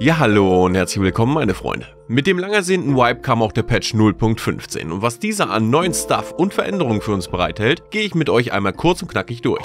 Ja, hallo und herzlich willkommen, meine Freunde. Mit dem lang ersehnten Wipe kam auch der Patch 0.15 und was dieser an neuen Stuff und Veränderungen für uns bereithält, gehe ich mit euch einmal kurz und knackig durch.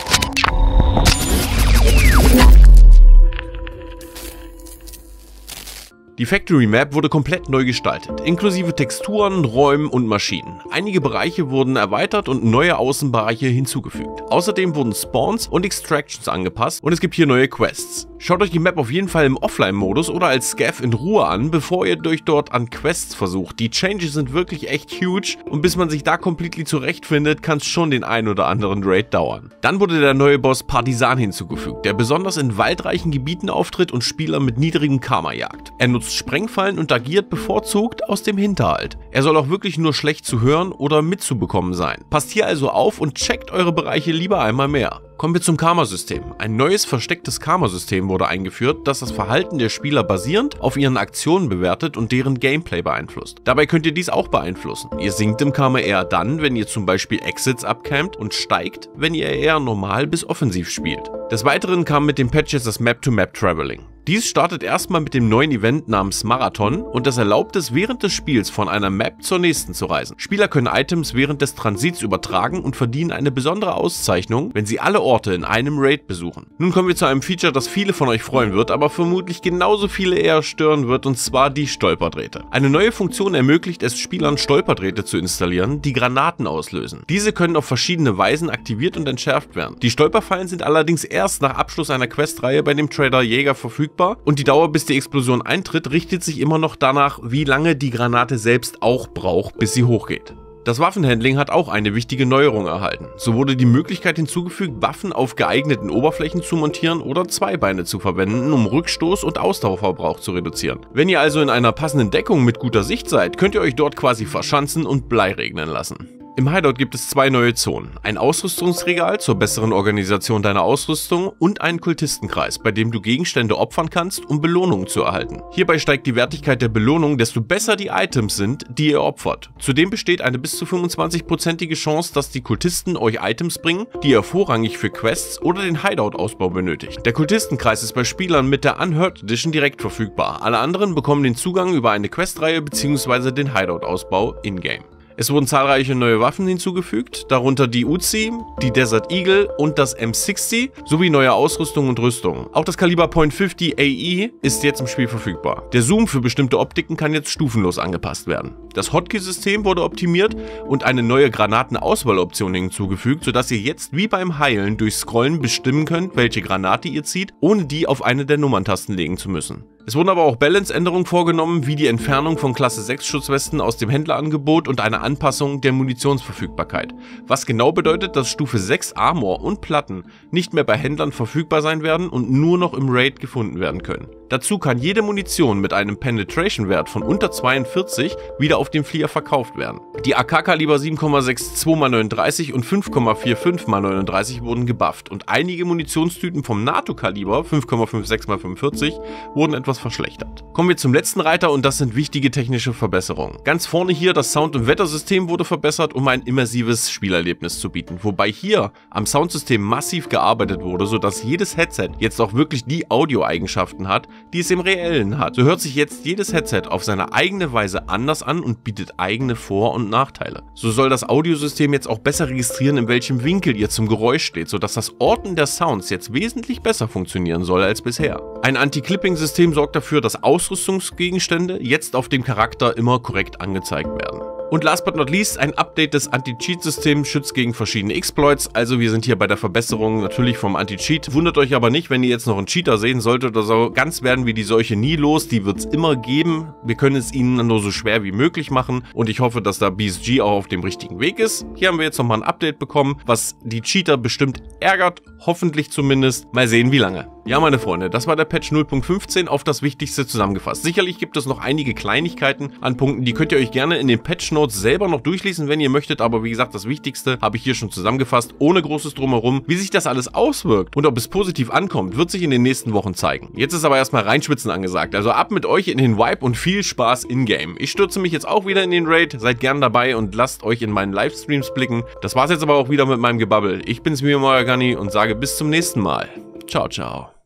Die Factory Map wurde komplett neu gestaltet, inklusive Texturen, Räumen und Maschinen. Einige Bereiche wurden erweitert und neue Außenbereiche hinzugefügt. Außerdem wurden Spawns und Extractions angepasst und es gibt hier neue Quests. Schaut euch die Map auf jeden Fall im Offline-Modus oder als Scav in Ruhe an, bevor ihr euch dort an Quests versucht. Die Changes sind wirklich echt huge und bis man sich da completely zurechtfindet, kann es schon den ein oder anderen Raid dauern. Dann wurde der neue Boss Partisan hinzugefügt, der besonders in waldreichen Gebieten auftritt und Spieler mit niedrigem Karma jagt. Er nutzt Sprengfallen und agiert bevorzugt aus dem Hinterhalt. Er soll auch wirklich nur schlecht zu hören oder mitzubekommen sein. Passt hier also auf und checkt eure Bereiche lieber einmal mehr. Kommen wir zum Karma-System. Ein neues verstecktes Karma-System wurde eingeführt, das das Verhalten der Spieler basierend auf ihren Aktionen bewertet und deren Gameplay beeinflusst. Dabei könnt ihr dies auch beeinflussen. Ihr sinkt im Karma eher dann, wenn ihr zum Beispiel Exits abcampt und steigt, wenn ihr eher normal bis offensiv spielt. Des Weiteren kam mit dem Patch jetzt das Map-to-Map-Traveling. Dies startet erstmal mit dem neuen Event namens Marathon und das erlaubt es während des Spiels von einer Map zur nächsten zu reisen. Spieler können Items während des Transits übertragen und verdienen eine besondere Auszeichnung, wenn sie alle Orte in einem Raid besuchen. Nun kommen wir zu einem Feature, das viele von euch freuen wird, aber vermutlich genauso viele eher stören wird und zwar die Stolperdrähte. Eine neue Funktion ermöglicht es Spielern Stolperdrähte zu installieren, die Granaten auslösen. Diese können auf verschiedene Weisen aktiviert und entschärft werden. Die Stolperfallen sind allerdings erst nach Abschluss einer Questreihe bei dem Trader Jäger verfügbar verfügbar und die Dauer bis die Explosion eintritt richtet sich immer noch danach, wie lange die Granate selbst auch braucht, bis sie hochgeht. Das Waffenhandling hat auch eine wichtige Neuerung erhalten. So wurde die Möglichkeit hinzugefügt, Waffen auf geeigneten Oberflächen zu montieren oder Zweibeine zu verwenden, um Rückstoß und Ausdauerverbrauch zu reduzieren. Wenn ihr also in einer passenden Deckung mit guter Sicht seid, könnt ihr euch dort quasi verschanzen und Blei regnen lassen. Im Hideout gibt es zwei neue Zonen. Ein Ausrüstungsregal zur besseren Organisation deiner Ausrüstung und einen Kultistenkreis, bei dem du Gegenstände opfern kannst, um Belohnungen zu erhalten. Hierbei steigt die Wertigkeit der Belohnung, desto besser die Items sind, die ihr opfert. Zudem besteht eine bis zu 25%ige Chance, dass die Kultisten euch Items bringen, die ihr vorrangig für Quests oder den Hideout-Ausbau benötigt. Der Kultistenkreis ist bei Spielern mit der Unheard Edition direkt verfügbar. Alle anderen bekommen den Zugang über eine Questreihe bzw. den Hideout-Ausbau in-game. Es wurden zahlreiche neue Waffen hinzugefügt, darunter die Uzi, die Desert Eagle und das M60 sowie neue Ausrüstung und Rüstung. Auch das Kaliber .50 AE ist jetzt im Spiel verfügbar. Der Zoom für bestimmte Optiken kann jetzt stufenlos angepasst werden. Das Hotkey-System wurde optimiert und eine neue Granatenauswahloption hinzugefügt, sodass ihr jetzt wie beim Heilen durch Scrollen bestimmen könnt, welche Granate ihr zieht, ohne die auf eine der Nummerntasten legen zu müssen. Es wurden aber auch Balance-Änderungen vorgenommen, wie die Entfernung von Klasse 6 Schutzwesten aus dem Händlerangebot und eine Anpassung der Munitionsverfügbarkeit. Was genau bedeutet, dass Stufe 6 Armor und Platten nicht mehr bei Händlern verfügbar sein werden und nur noch im Raid gefunden werden können. Dazu kann jede Munition mit einem Penetration-Wert von unter 42 wieder auf dem Flieger verkauft werden. Die AK-Kaliber 7,62x39 und 5,45x39 wurden gebufft und einige Munitionstypen vom NATO-Kaliber 5,56x45 wurden etwas verschlechtert. Kommen wir zum letzten Reiter und das sind wichtige technische Verbesserungen. Ganz vorne hier das Sound- und Wettersystem wurde verbessert, um ein immersives Spielerlebnis zu bieten, wobei hier am Soundsystem massiv gearbeitet wurde, sodass jedes Headset jetzt auch wirklich die Audioeigenschaften hat, die es im Reellen hat. So hört sich jetzt jedes Headset auf seine eigene Weise anders an und bietet eigene Vor- und Nachteile. So soll das Audiosystem jetzt auch besser registrieren, in welchem Winkel ihr zum Geräusch steht, sodass das Orten der Sounds jetzt wesentlich besser funktionieren soll als bisher. Ein Anti-Clipping-System sorgt dafür, dass Ausrüstungsgegenstände jetzt auf dem Charakter immer korrekt angezeigt werden. Und last but not least, ein Update des Anti-Cheat-Systems schützt gegen verschiedene Exploits. Also wir sind hier bei der Verbesserung natürlich vom Anti-Cheat. Wundert euch aber nicht, wenn ihr jetzt noch einen Cheater sehen solltet oder so. Ganz werden wir die Seuche nie los. Die wird es immer geben. Wir können es ihnen nur so schwer wie möglich machen. Und ich hoffe, dass da BSG auch auf dem richtigen Weg ist. Hier haben wir jetzt nochmal ein Update bekommen, was die Cheater bestimmt ärgert. Hoffentlich zumindest. Mal sehen, wie lange. Ja, meine Freunde, das war der Patch 0.15 auf das Wichtigste zusammengefasst. Sicherlich gibt es noch einige Kleinigkeiten an Punkten, die könnt ihr euch gerne in den Patch Notes selber noch durchlesen, wenn ihr möchtet, aber wie gesagt, das Wichtigste habe ich hier schon zusammengefasst, ohne großes Drumherum. Wie sich das alles auswirkt und ob es positiv ankommt, wird sich in den nächsten Wochen zeigen. Jetzt ist aber erstmal reinschwitzen angesagt, also ab mit euch in den Vibe und viel Spaß in-game. Ich stürze mich jetzt auch wieder in den Raid, seid gern dabei und lasst euch in meinen Livestreams blicken. Das war's jetzt aber auch wieder mit meinem Gebabbel. Ich bin's euer Gunny und sage bis zum nächsten Mal. Ciao, ciao.